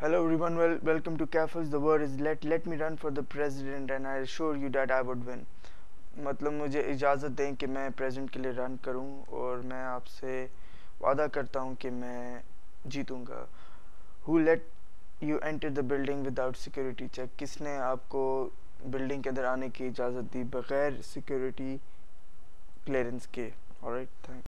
hello everyone, well, welcome to cafes the word is let. Let me run for the president and i assure you that i would win. मतलब मुझे इजाज़त दें कि मैं present के लिए run करूँ और मैं आपसे वादा करता हूँ कि मैं जीतूँगा। Who let you enter the building without security check किसने आपको बिल्डिंग के अंदर आने की इजाज़त दी बग़ैर सिक्योरिटी क्लियरेंस के? और थैंक